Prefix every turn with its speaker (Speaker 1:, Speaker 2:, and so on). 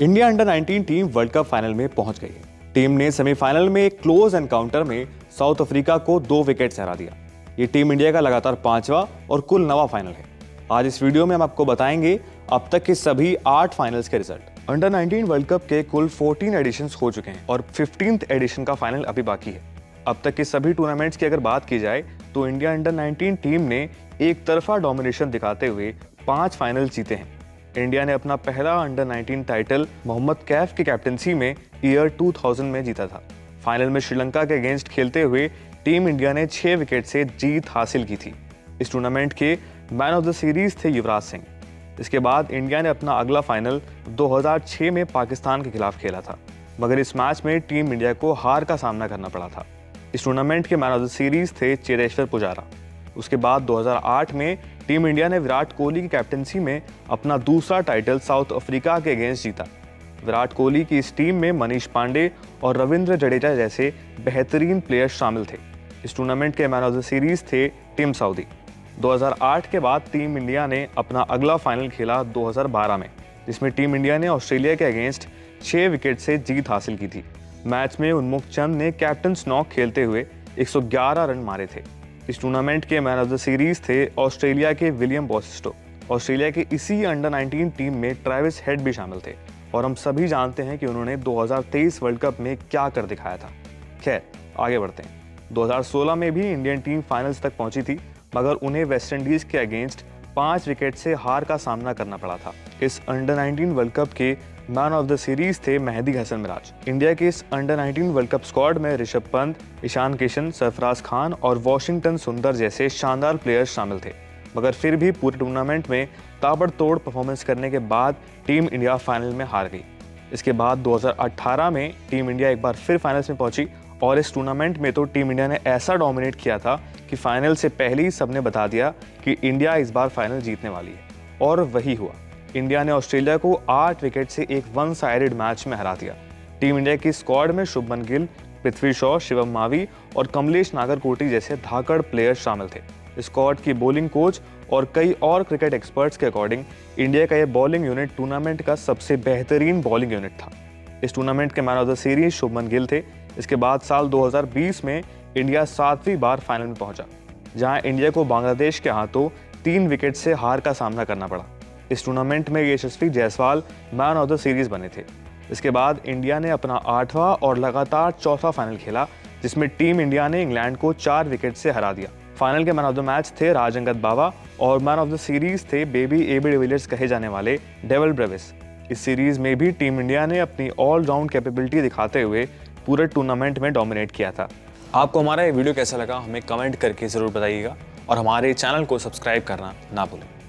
Speaker 1: India under 19 team world cup final में पहुँच गई है। टीम ने सेमीफाइनल में एक क्लोज एनकाउंटर में साउथ अफ्रीका को दो विकेट से हरा दिया। ये टीम इंडिया का लगातार पांचवा और कुल नवा फाइनल है। आज इस वीडियो में हम आपको बताएँगे अब तक के सभी आठ फाइनल्स के रिज़ल्ट अंडर 19 वर्ल्ड कप के कुल 14 एडिशन हो चुके हैं और फिफ्टीन एडिशन का फाइनल अभी बाकी है। अब तक के सभी टूर्नामेंट्स की अगर बात की जाए तो इंडिया अंडर 19 टीम ने एक तरफा डोमिनेशन दिखाते हुए पाँच फाइनल जीते हैं। इंडिया ने अपना पहला अंडर 19 टाइटल मोहम्मद कैफ की कैप्टनसी में ईयर 2000 में जीता था। फाइनल में श्रीलंका के अगेंस्ट खेलते हुए टीम इंडिया ने छह विकेट से जीत हासिल की थी। इस टूर्नामेंट के मैन ऑफ़ द सीरीज़ थे युवराज सिंह। इसके बाद इंडिया ने अपना अगला फाइनल 2006 में पाकिस्तान के खिलाफ खेला था। मगर इस मैच में टीम इंडिया को हार का सामना करना पड़ा था। इस टूर्नामेंट के मैन ऑफ़ द सीरीज़ थे चेरेश्वर पुजारा। उसके बाद 2008 में टीम इंडिया ने विराट कोहली की कैप्टनसी में अपना दूसरा टाइटल साउथ अफ्रीका के अगेंस्ट जीता। विराट कोहली की इस टीम में मनीष पांडे और रविंद्र जडेजा जैसे बेहतरीन प्लेयर्स शामिल थे। इस टूर्नामेंट के मैन ऑफ़ द सीरीज़ थे टीम सऊदी 2008 के बाद टीम इंडिया ने अपना अगला फाइनल खेला 2012 में, जिसमें टीम इंडिया ने ऑस्ट्रेलिया के अगेंस्ट छह विकेट से जीत हासिल की थी। मैच में उन्मुख चंद ने कैप्टन स्नॉक खेलते हुए 111 रन मारे थे। इस टूर्नामेंट के मैन ऑफ़ द सीरीज़ थे ऑस्ट्रेलिया के विलियम बॉसिस्टो। ऑस्ट्रेलिया के इसी अंडर 19 टीम में ट्रेविस हेड भी शामिल थे, और हम सभी जानते हैं कि उन्होंने 2023 वर्ल्ड कप में क्या कर दिखाया था। खैर, आगे बढ़ते हैं। 2016 में भी इंडियन टीम फाइनल्स तक पहुँची थी, मगर उन्हें वेस्ट इंडीज के अगेंस्ट पाँच विकेट से हार का सामना करना पड़ा था। इस अंडर 19 वर्ल्ड कप के मैन ऑफ़ द सीरीज़ थे मेहदी हसन मिराज। इंडिया के इस अंडर 19 वर्ल्ड कप स्क्वाड में ऋषभ पंत, ईशान किशन, सरफराज खान और वॉशिंगटन सुंदर जैसे शानदार प्लेयर्स शामिल थे। मगर फिर भी पूरे टूर्नामेंट में ताबड़तोड़ परफॉर्मेंस करने के बाद टीम इंडिया फाइनल में हार गई। इसके बाद 2018 में टीम इंडिया एक बार फिर फाइनल्स में पहुँची और इस टूर्नामेंट में तो टीम इंडिया ने ऐसा डोमिनेट किया था कि फाइनल से पहले ही सबने बता दिया कि इंडिया इस बार फाइनल जीतने वाली है। और वही हुआ। इंडिया ने ऑस्ट्रेलिया को आठ विकेट से एक वन साइडेड मैच में हरा दिया। टीम इंडिया की स्क्वाड में शुभमन गिल, पृथ्वी शॉ, शिवम मावी और कमलेश नागरकोटी जैसे धाकड़ प्लेयर शामिल थे। स्क्वाड की बॉलिंग कोच और कई और क्रिकेट एक्सपर्ट्स के अकॉर्डिंग इंडिया का यह बॉलिंग यूनिट टूर्नामेंट का सबसे बेहतरीन बॉलिंग यूनिट था। इस टूर्नामेंट के man of the series Shubman Gill थे। इसके बाद साल 2020 में इंडिया सातवीं बार फाइनल में पहुँचा, जहाँ इंडिया को बांग्लादेश के हाथों तीन विकेट से हार का सामना करना पड़ा। इस टूर्नामेंट में Yashasvi Jaiswal man of the series बने थे। इसके बाद इंडिया ने अपना आठवां और लगातार चौथा फाइनल खेला, जिसमें टीम इंडिया ने इंग्लैंड को चार विकेट से हरा दिया। फाइनल के मैन ऑफ़ द मैच थे राजंगत बाबा और मैन ऑफ़ द सीरीज़ थे बेबी एबी डिविलियर्स कहे जाने वाले डेवल ब्रेविस। इस सीरीज़ में भी टीम इंडिया ने अपनी ऑलराउंड कैपेबिलिटी दिखाते हुए पूरे टूर्नामेंट में डोमिनेट किया था। आपको हमारा ये वीडियो कैसा लगा, हमें कमेंट करके ज़रूर बताइएगा और हमारे चैनल को सब्सक्राइब करना ना भूलें।